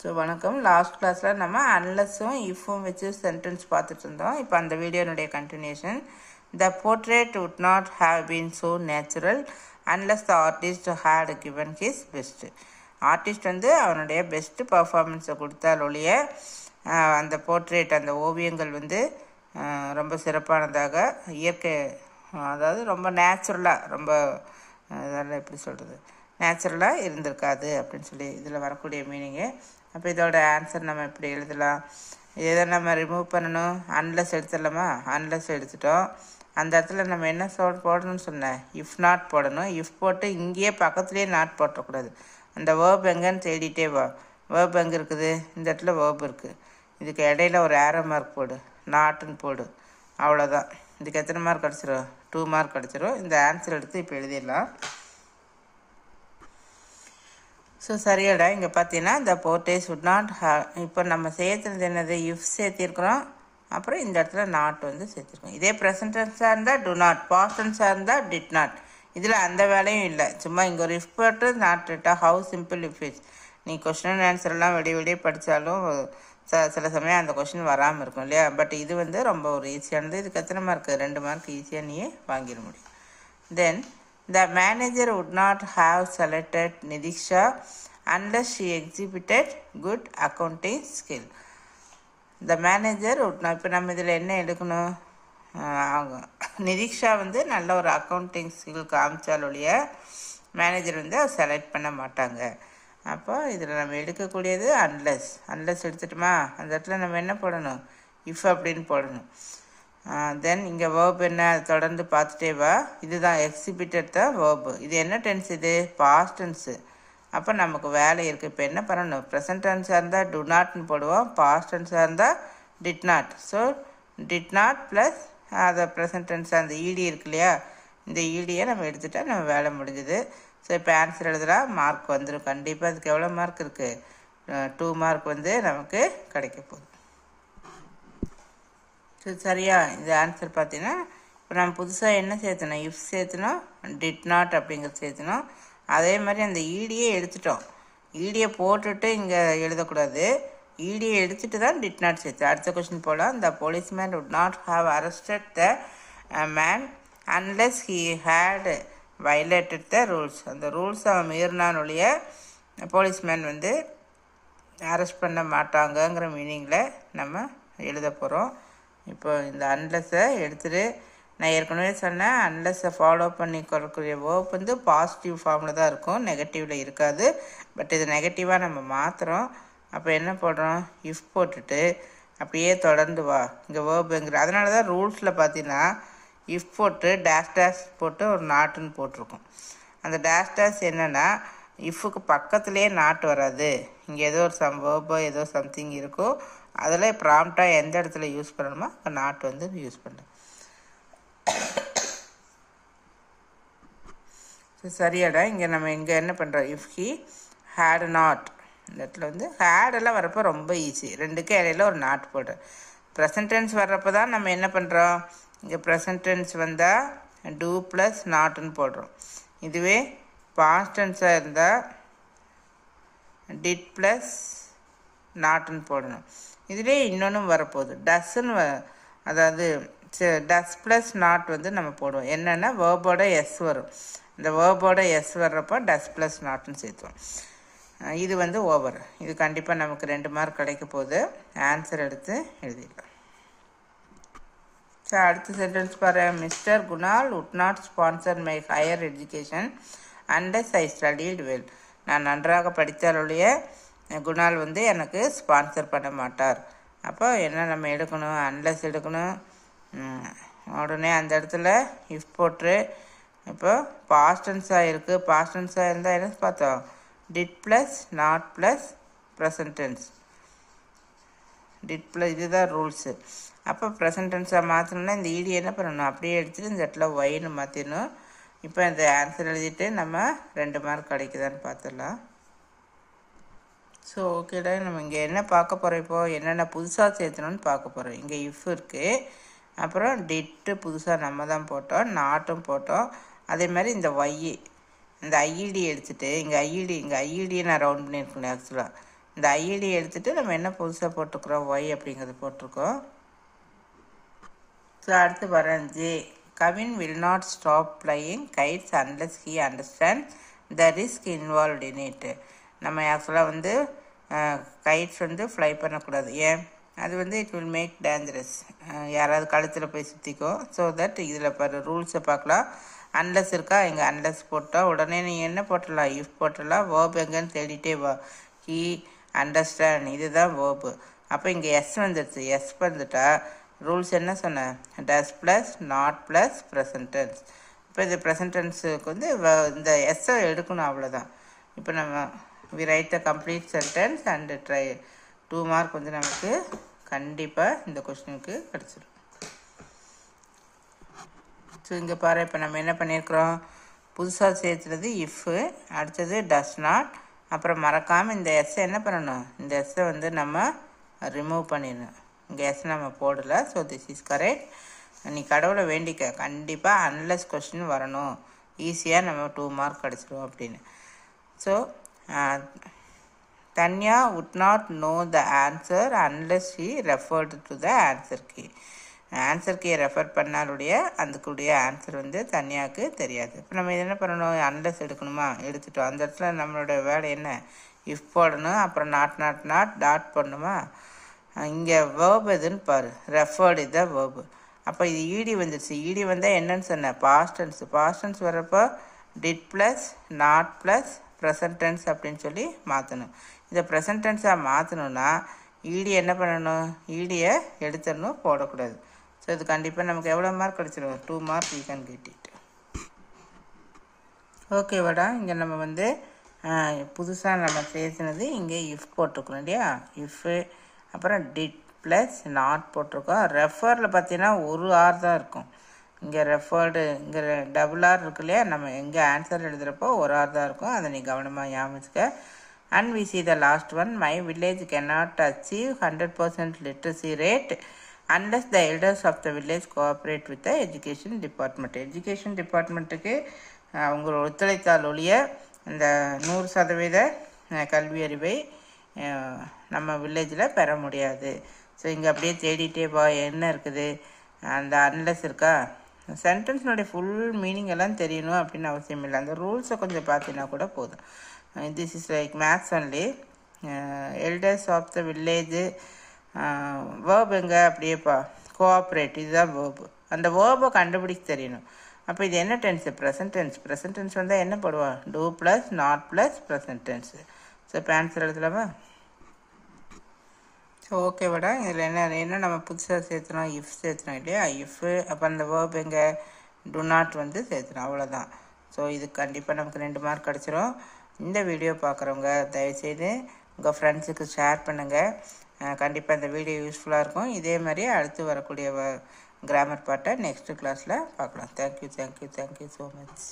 So வணக்கம். Last கிளாஸில் நம்ம அன்லஸும் இஃப்பும் வச்சு சென்டென்ஸ் பார்த்துட்டு இருந்தோம். இப்போ அந்த வீடியோனுடைய continuation the portrait would not have been so natural unless the artist had given his best artist வந்து அவனுடைய பெஸ்ட்டு பர்ஃபார்மன்ஸை கொடுத்தால் ஒழிய அந்த போர்ட்ரேட் அந்த ஓவியங்கள் வந்து ரொம்ப சிறப்பானதாக இயற்கை அதாவது ரொம்ப நேச்சுரலாக ரொம்ப இதெல்லாம் அதெல்லாம் எப்படி சொல்கிறது நேச்சுரலாக இருந்திருக்காது அப்படின்னு சொல்லி இதில் வரக்கூடிய மீனிங்கு அப்போ இதோட ஆன்சர் நம்ம எப்படி எழுதலாம். இதை நம்ம ரிமூவ் பண்ணணும். அன்லெஸ் எடுத்துடலாமா? அன்லெஸ் எடுத்துட்டோம். அந்த இடத்துல நம்ம என்ன சொல் போடணும்னு சொன்னேன். இஃப் நாட் போடணும். இஃப் போட்டு இங்கேயே பக்கத்துலேயே நாட் போட்டக்கூடாது. அந்த வேர்ப் எங்கேன்னு தேடிட்டே வா. வேர்ப் எங்கே இருக்குது? இந்த இடத்துல வேர்ப் இருக்குது இதுக்கு இடையில ஒரு ஏரோ மார்க் போடு. நாட்டுன்னு போடு. அவ்வளோதான் இதுக்கு எத்தனை மார்க் கிடச்சிரும் டூ மார்க் கிடச்சிரும் இந்த ஆன்சர் எடுத்து இப்போ எழுதிடலாம். ஸோ சரியாடா. இங்கே பார்த்தீங்கன்னா இந்த போர்ட்டே சுட் நாட் இப்போ நம்ம சேர்த்துனது என்னது? இஃப் சேர்த்திருக்கிறோம். அப்புறம் இந்த இடத்துல நாட் வந்து சேர்த்துருக்கோம். இதே ப்ரெசன்டென்ஸாக இருந்தால் டு நாட் பாஸ்டன்ஸாக இருந்தால் டிட் நாட் இதில் அந்த வேலையும் இல்லை. சும்மா இங்கே ஒரு இஃப் போட்டு நாட் ரிட்டா ஹவு சிம்பிள் இஃப் இட்ஸ் நீ கொஷின் ஆன்சர்லாம் விடிய விடிய படித்தாலும் ச சில சமயம் அந்த கொஷின் வராமல் இருக்கும் இல்லையா? பட் இது வந்து ரொம்ப ஒரு ஈஸியானது இதுக்கு எத்தனை மார்க் ரெண்டு மார்க் ஈஸியாக நீயே வாங்கிட முடியும். தென் the manager would not have selected Nidisha unless she exhibited good accounting skill. The manager would not இப்போ நம்ம இதில் என்ன எடுக்கணும்? ஆகும் நிதிக்ஷா வந்து நல்ல ஒரு அக்கௌண்டிங் ஸ்கில் காமிச்சாலுடைய ஒழிய மேனேஜர் வந்து அதை செலக்ட் பண்ண மாட்டாங்க. அப்போ இதில் நம்ம எடுக்கக்கூடியது அன்லெஸ் அன்லெஸ் எடுத்துட்டோமா? அந்த இடத்துல நம்ம என்ன போடணும்? இஃப் அப்படின்னு போடணும். தென் இங்கே வேர்ப் என்ன? அதை தொடர்ந்து பார்த்துட்டே வா. இதுதான் எக்ஸிபிட்டட் தான் வேர்பு இது என்ன டென்ஸ் இது? பாஸ்ட் டென்ஸு அப்போ நமக்கு வேலை இருக்குது இப்போ என்ன பண்ணணும்? ப்ரெசன்ட் டென்ஸாக இருந்தால் டு நாட்னு போடுவோம். பாஸ்ட் டென்ஸாக இருந்தால் did not so did not plus அதை ப்ரெசன்ட் டென்ஸாக அந்த ஈடி இருக்கு இல்லையா? இந்த ஈடியை நம்ம எடுத்துட்டா நம்ம வேலை முடிஞ்சுது. ஸோ இப்போ ஆன்சர் எழுதுனா மார்க் வந்துடும் கண்டிப்பாக அதுக்கு எவ்வளோ மார்க் இருக்குது டூ மார்க் வந்து நமக்கு கிடைக்க போகுது. சரி சரியா இந்த ஆன்சர் பார்த்தீங்கன்னா இப்போ நம்ம புதுசாக என்ன சேர்த்தணும்? இஃப் சேர்த்தணும் டிட் நாட் அப்படிங்கிறது சேர்த்தணும். அதே மாதிரி அந்த ஈடியே எடுத்துட்டோம். ஈடியை போட்டுட்டு இங்கே எழுதக்கூடாது. ஈடியை எடுத்துட்டு தான் டிட் நாட் சேர்த்து. அடுத்த கொஸ்டின் போகலாம் the policeman would not have arrested the man unless he had violated the rules அந்த ரூல்ஸ் அவன் மீறினானுடைய போலீஸ் போலீஸ்மேன் வந்து அரெஸ்ட் பண்ண மாட்டாங்கங்கிற மீனிங்கில் நம்ம எழுத போகிறோம் இப்போ இந்த அன்லெஸ்ஸை எடுத்துட்டு நான் ஏற்கனவே சொன்னேன் அன்லெஸ்ஸை ஃபாலோ பண்ணி கொடுக்கக்கூடிய வேர்ப் வந்து பாசிட்டிவ் ஃபார்மில் தான் இருக்கும். நெகட்டிவில் இருக்காது. பட் இது நெகட்டிவாக நம்ம மாற்றுறோம் அப்போ என்ன போடுறோம்? இஃப் போட்டுட்டு அப்படியே தொடர்ந்து வா. இங்கே வேர்புங்கிற அதனால தான் ரூல்ஸில் பார்த்தீங்கன்னா இஃப் போட்டு டேஷ் டேஷ் போட்டு ஒரு நாட்டுன்னு போட்டிருக்கோம். அந்த டேஷ் டேஷ் என்னென்னா இஃப்புக்கு பக்கத்துலேயே நாட்டு வராது. இங்கே ஏதோ ஒரு சம் வேர்போ ஏதோ சம்திங் இருக்கோ அதில் ப்ராம்ப்டாக எந்த இடத்துல யூஸ் பண்ணணுமோ அங்கே நாட் வந்து யூஸ் பண்ணுறேன் ஸோ சரியாடா இங்கே நம்ம இங்கே என்ன பண்ணுறோம் இஃப் ஹி ஹேட் நாட் இந்த இடத்துல வந்து ஹேடெல்லாம் வரப்போ ரொம்ப ஈஸி ரெண்டுக்கும் இடையில ஒரு நாட் போடுறேன் ப்ரெசன்டென்ஸ் வர்றப்போ தான் நம்ம என்ன பண்ணுறோம் இங்கே ப்ரெசன்டென்ஸ் வந்தால் டூ ப்ளஸ் நாட்டுன்னு போடுறோம். இதுவே பாஸ்டன்ஸாக இருந்தால் டிட் ப்ளஸ் நாட்டுன்னு போடணும். இதிலே இன்னொன்றும் வரப்போகுது. டஸ்ன்னு வ அதாவது டஸ் ப்ளஸ் நாட் வந்து நம்ம போடுவோம். என்னென்னா வேர்போட எஸ் வரும். இந்த வேர்போட எஸ் வர்றப்போ டஸ் ப்ளஸ் நாட்னு சேர்த்துவோம் இது வந்து ஓவர் இது கண்டிப்பாக நமக்கு ரெண்டு மார்க் கிடைக்க போகுது. ஆன்சர் எடுத்து எழுதிடலாம். ஸோ அடுத்த சென்டென்ஸ் பாரு. Mister Kunal would not sponsor my higher education unless I studied well நான் நன்றாக படித்தாலுடைய குணால் வந்து எனக்கு ஸ்பான்சர் பண்ண மாட்டார். அப்போ என்ன நம்ம எடுக்கணும்? அன்லஸ் எடுக்கணும். உடனே அந்த இடத்துல இஃப் போட்டு இப்போ பாஸ்டன்ஸாக இருக்குது பாஸ்டன்ஸாக இருந்தால் என்ன பார்த்தோம்? Did plus not plus present tense did plus இதுதான் ரூல்ஸு அப்போ ப்ரெசன்டென்ஸாக மாற்றணும்னா இந்த இடி என்ன பண்ணணும்? அப்படியே எடுத்துட்டு இந்த இடத்துல ஒயின்னு மாற்றிடணும் இப்போ இந்த ஆன்சர் எழுதிட்டு நம்ம ரெண்டு மார்க் கிடைக்குதான்னு பார்த்துடலாம். ஸோ ஓகேடா நம்ம இங்கே என்ன பார்க்க போகிறோம் இப்போது என்னென்ன புதுசாக சேர்த்தணும்னு பார்க்க போகிறோம் இங்கே இஃப் இருக்குது அப்புறம் டிட்டு புதுசாக நம்ம தான் போட்டோம். நாட்டும் போட்டோம். அதே மாதிரி இந்த ஒய்யி இந்த ஐஇடி எடுத்துகிட்டு இங்கே ஐஇடி இங்கே ஐஇடியை நான் ரவுண்ட் பண்ணியிருக்கேன் ஆக்சுவலாக இந்த ஐஇடி எடுத்துகிட்டு நம்ம என்ன புதுசாக போட்டிருக்கிறோம் ஒய் அப்படிங்கிறது போட்டிருக்கோம். ஸோ அடுத்து வரேன் J Kavin will not stop playing kites unless he understand the risk involve in it நம்ம ஆக்சுவலாக வந்து கைட்ஸ் வந்து ஃப்ளை பண்ணக்கூடாது. ஏன்? அது வந்து இட் வில் மேக் டேஞ்சரஸ் யாராவது கழுத்தில் போய் சுற்றிக்கும் ஸோ தட் இதில் பாரு ரூல்ஸை பார்க்கலாம் அன்லஸ் இருக்கா? இங்கே அன்லஸ் போட்டால் உடனே நீங்கள் என்ன போட்டுடலாம் இஃப் போட்டலாம். வேர்ப் எங்கன்னு தேடிட்டே வா. ஹீ அண்டர்ஸ்டாண்ட் இதுதான் வேர்பு அப்போ இங்கே எஸ் வந்துடுச்சு எஸ் வந்துட்டா ரூல்ஸ் என்ன சொன்னேன் does plus not plus present tense இப்போ இது ப்ரெசன்டென்ஸுக்கு வந்து வ- இந்த எஸ்ஸை எடுக்கணும் அவ்வளோதான் இப்போ நம்ம we write the complete sentence and try two mark வந்து நமக்கு கண்டிப்பாக இந்த கொஸ்டினுக்கு கிடச்சிடும் ஸோ இங்கே பாரு இப்போ நம்ம என்ன பண்ணியிருக்கிறோம்? புதுசாக சேர்த்துறது இஃப்பு அடுத்தது டஸ் நாட் அப்புறம் மறக்காமல் இந்த எஸ்ஸை என்ன பண்ணணும்? இந்த எஸ்ஸை வந்து நம்ம ரிமூவ் பண்ணிடணும். இங்கே எஸ் நம்ம போடலை ஸோ திஸ் இஸ் கரெக்ட் நீ கடவுளை வேண்டிக்க. கண்டிப்பாக அன்லெஸ் கொஸ்டின் வரணும். ஈஸியாக நம்ம டூ மார்க் கிடச்சிரும் அப்படின்னு. So Tanya would not know the answer unless she referred to the answer key. Answer கீயை ரெஃபர் பண்ணாலுடைய அதுக்குடைய ஆன்சர் வந்து தனியாவுக்கு தெரியாது. இப்போ நம்ம இது என்ன பண்ணணும்? அன்லெஸ் எடுக்கணுமா? எடுத்துட்டோம். அந்த இடத்துல நம்மளோட வேலை என்ன? இஃப் போடணும். அப்புறம் நாட் நாட் நாட் டாட் பண்ணுமா இங்கே வேர்ப் எதுன்னு பாரு. ரெஃபர்டு த வேர்பு அப்போ இது ஈடி வந்துடுச்சு ஈடி வந்தால் என்னன்னு சொன்னேன் பாஸ்டன்ஸ் பாஸ்டன்ஸ் வர்றப்போ did plus not plus present tense அப்படின்னு சொல்லி மாற்றணும் இதை ப்ரெசன்டென்ஸாக மாற்றணும்னா ஈடி என்ன பண்ணணும்? ஈடியை எடுத்துடணும் போடக்கூடாது. ஸோ இது கண்டிப்பாக நமக்கு எவ்வளோ மார்க் கிடச்சிடும் two mark you can get it ஓகேவாடா இங்கே நம்ம வந்து புதுசாக நம்ம பேசினது இங்கே இஃப் போட்டிருக்கோம் இல்லையா? இஃப்பு அப்புறம் டிட் ப்ளஸ் நாட் போட்டிருக்கோம். ரெஃபரில் பார்த்தீங்கன்னா ஒரு ஆர் தான் இருக்கும். இங்கே ரெஃபர்டு இங்கே டபுள் ஆர் இருக்கு இல்லையா? நம்ம எங்கே ஆன்சர் எழுதுகிறப்போ ஒரு ஆர் தான் இருக்கும். அதை நீ கவனமாக ஞாபகம் and we see the last one my village cannot achieve hundred percent literacy rate unless the elders of the village cooperate with the education department education டிபார்ட்மெண்ட்டுக்கு அவங்க ஒத்துழைத்தால் ஒழிய இந்த நூறு சதவீத கல்வியறிவை கல்வி அறிவை நம்ம வில்லேஜில் பெற முடியாது. ஸோ இங்கே அப்படியே தேடிட்டே பா என்ன இருக்குது? அந்த அன்லெஸ் இருக்கா? சென்டென்ஸ்னுடைய ஃபுல் மீனிங் எல்லாம் தெரியணும் அப்படின்னு அவசியம் இல்லை. அந்த ரூல்ஸை கொஞ்சம் பார்த்தீங்கன்னா கூட போதும். This is like maths only elders of the village verb எங்கே? அப்படியேப்பா கோஆப்ரேட் இதுதான் வேர்பு அந்த வேர்பை கண்டுபிடிக்க தெரியணும். அப்போ இது என்ன tense present tense present tense வந்தால் என்ன போடுவா? Do plus not plus present tense so இப்போ ஆன்சர் எழுதலாமா? ஸோ ஓகேவாடா இதில் என்ன என்ன நம்ம புதுசாக சேர்த்துனோம் இஃப் சேர்த்துனோம் இல்லையா? இஃப்பு அப்போ அந்த வேர்ப் எங்கே? டு நாட் வந்து சேர்த்துனோம் அவ்வளோதான் ஸோ இது கண்டிப்பாக நமக்கு ரெண்டு மார்க் கிடச்சிரும். இந்த வீடியோ பார்க்குறவங்க தயவுசெய்து உங்கள் ஃப்ரெண்ட்ஸுக்கு ஷேர் பண்ணுங்கள் கண்டிப்பாக இந்த வீடியோ யூஸ்ஃபுல்லாக இருக்கும். இதே மாதிரி அடுத்து வரக்கூடிய கிராமர் பாட்டை நெக்ஸ்ட் கிளாஸில் பார்க்கலாம் thank you thank you thank you so much